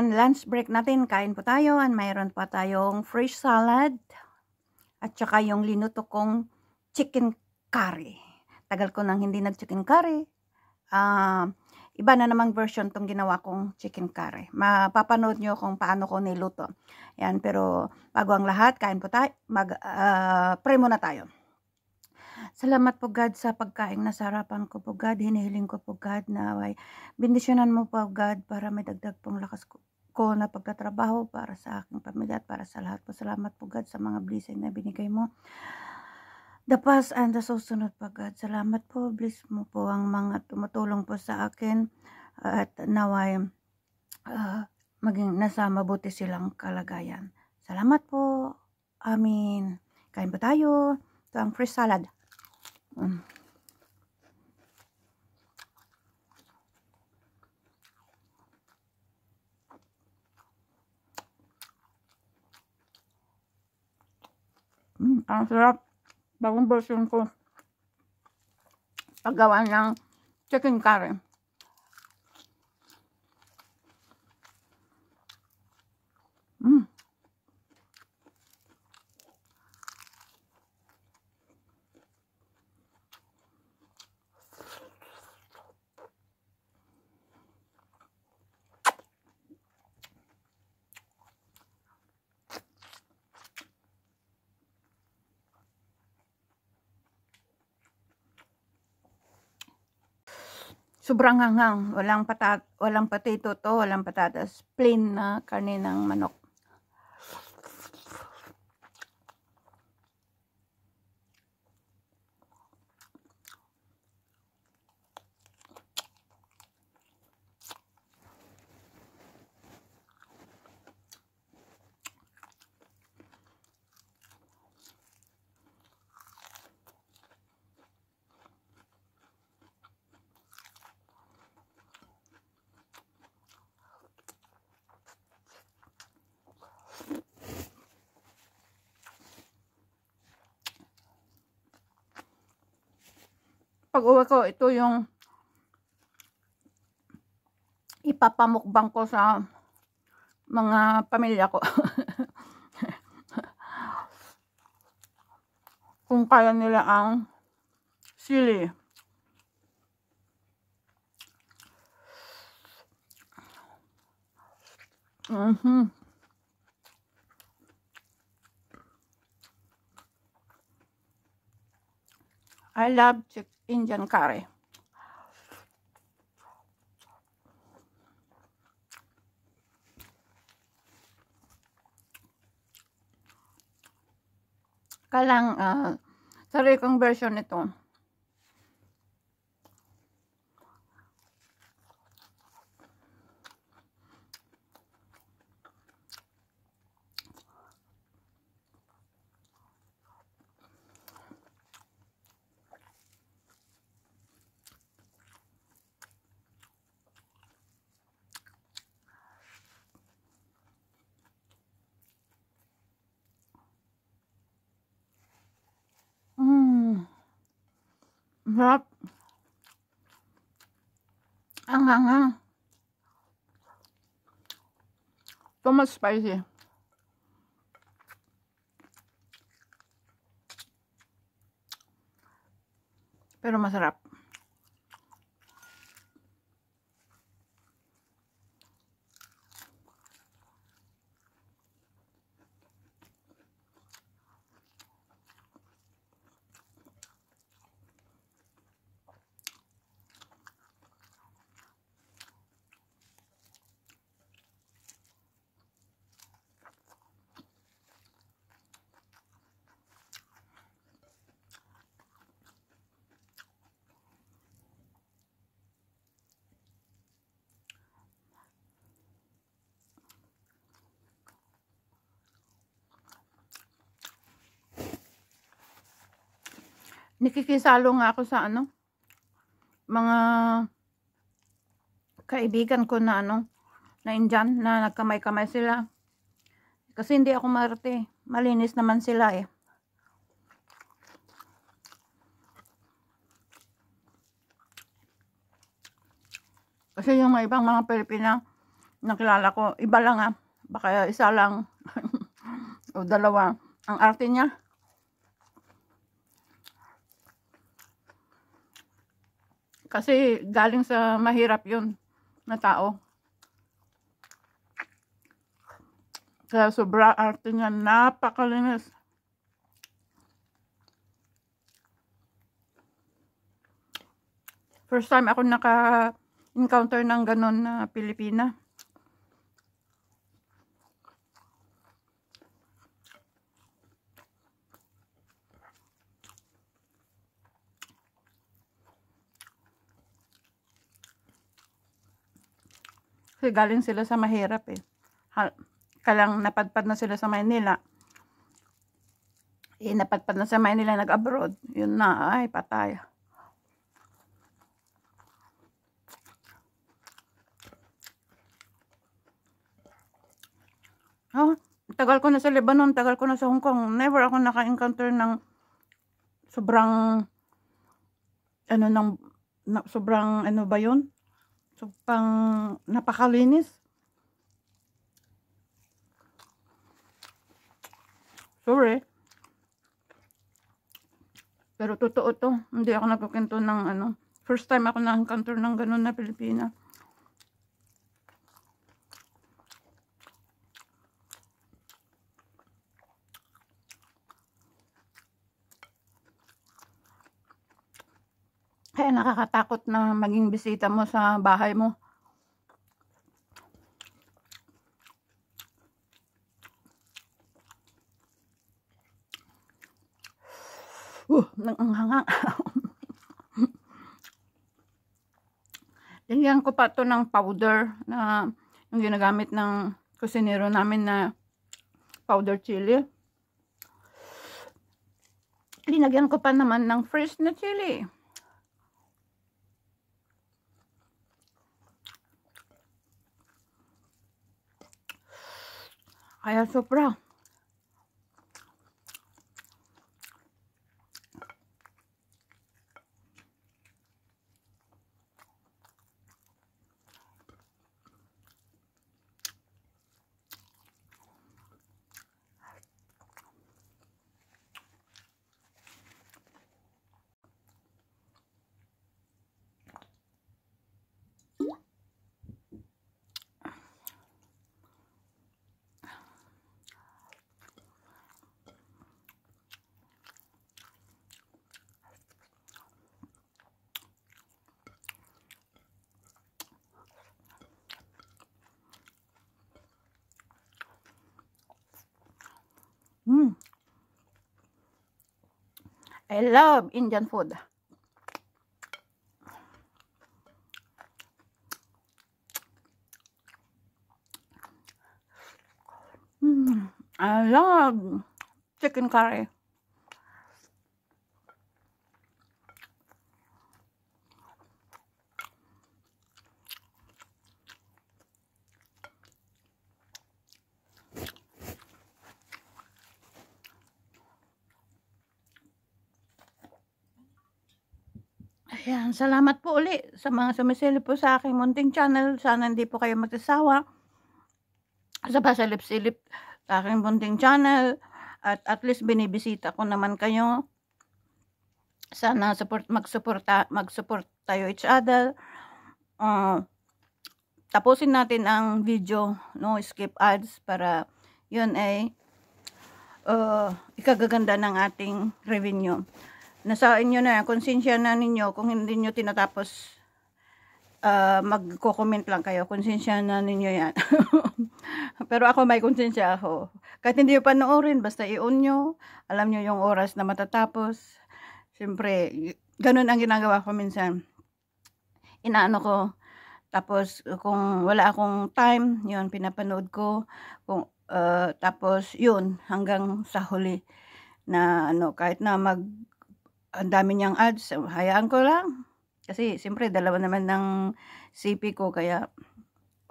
lunch break natin, kain po tayo. And mayroon pa tayong fresh salad. At saka yung linuto kong chicken curry. Tagal ko nang hindi nag-chicken curry. Uh, iba na namang version tong ginawa kong chicken curry. Mapapanood nyo kung paano ko niluto. Yan, pero bago ang lahat, kain po tayo. Mag, uh, pray muna tayo. Salamat po God sa pagkain na sarapan ko po God. Hinihiling ko po God na ay bendisyonan mo po God para may dagdag pong lakas ko, ko na pagtatrabaho para sa aking pamilya at para sa lahat po. Salamat po God sa mga blessing na binigay mo. The past and the susunod po God. Salamat po. Bless mo po ang mga tumutulong po sa akin at naway uh, maging nasa mabuti silang kalagayan. Salamat po. Amin. Kain po tayo. Ito ang fresh salad. Mm. Mm, ang sarap. Bagong version ko. Paggawa ng chicken curry. Mm. Sobrang hanghang. Walang patat, walang potato to, walang patatas. Plain na karne ng manok. Pag uwi ko, ito yung ipapamukbang ko sa mga pamilya ko. Kung kaya nila ang sili. Mm-hmm. I love Indian curry. Kalang uh, sarili kong version nito. Sarap. Ang hangang. So much spicy. Pero masarap. Nikikisalo nga ako sa ano, mga kaibigan ko na ano, na Indian, na nagkamay-kamay sila. Kasi hindi ako marte. Malinis naman sila eh. Kasi yung ibang mga Pilipina, nakilala ko, iba lang ah. Baka isa lang o dalawa. Ang arte niya. Kasi galing sa mahirap yun na tao. Kaya sobra arte niya. Napakalinis. First time ako naka-encounter ng ganun na Pilipina. Kasi galing sila sa mahirap eh. Kalang napadpad na sila sa Maynila. Eh, napadpad na sa Maynila, nag-abroad. Yun na, ay, patay. Oh, tagal ko na sa Lebanon, tagal ko na sa Hong Kong. Never ako naka-encounter ng sobrang ano nang na, sobrang ano ba 'yon? Sobrang napakalinis. Sorry. Pero totoo to. Hindi ako nagkukwento ng ano. First time ako na-encounter ng ganun na Pilipina. Kaya nakakatakot na maging bisita mo sa bahay mo. Uh, nanganghanga. Lagyan ko pa to ng powder na yung ginagamit ng kusinero namin na powder chili. Linagyan ko pa naman ng fresh na chili. Kaya sobra. Mm. I love Indian food. Mm. I love chicken curry. Ayan, salamat po uli sa mga sumisili po sa aking munting channel. Sana hindi po kayo magsasawa sa pasalip-silip sa aking munting channel. At at least binibisita ko naman kayo. Sana support, mag-support mag-support tayo each other. Uh, tapusin natin ang video, no skip ads para yun ay uh, ikagaganda ng ating revenue nasa inyo na, konsensya na ninyo kung hindi nyo tinatapos uh, magko-comment lang kayo, konsensya na ninyo yan. Pero ako may konsensya ako. Kahit hindi nyo panoorin, basta i-on nyo, alam nyo yung oras na matatapos. Siyempre, ganun ang ginagawa ko minsan. Inaano ko, tapos kung wala akong time, yun, pinapanood ko. Kung, uh, tapos yun, hanggang sa huli na ano, kahit na mag ang dami niyang ads, hayaan ko lang. Kasi, siyempre, dalawa naman ng CP ko, kaya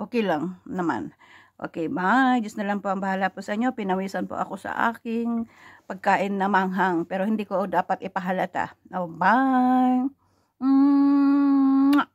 okay lang naman. Okay, bye. Diyos na lang po ang bahala po sa inyo. Pinawisan po ako sa aking pagkain na manghang. Pero hindi ko dapat ipahalata. Oh, bye. Mm.